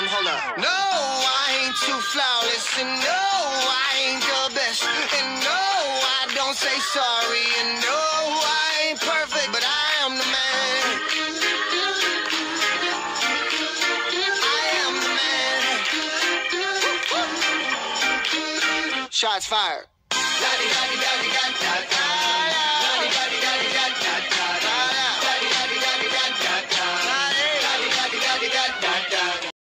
Um, hold up. No, I ain't too flawless, and no, I ain't the best, and no, I don't say sorry, and no, I ain't perfect, but I am the man. I am the man. Shots fired. La-di-da.